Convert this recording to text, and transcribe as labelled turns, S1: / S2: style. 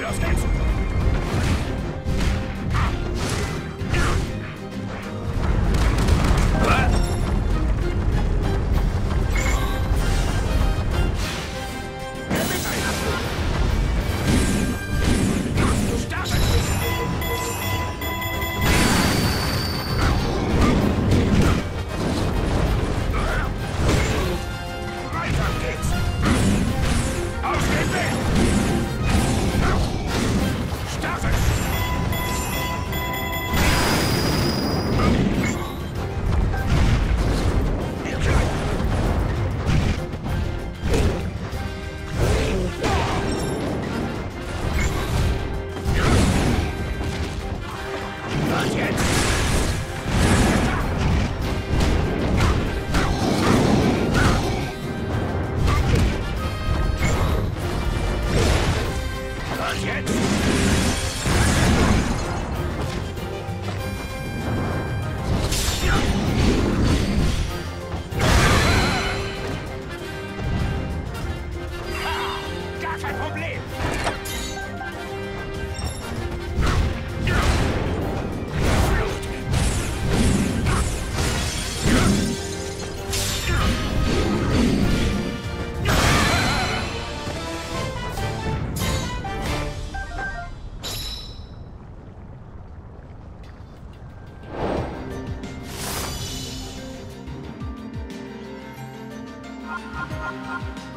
S1: Los geht's! aucun problème Thank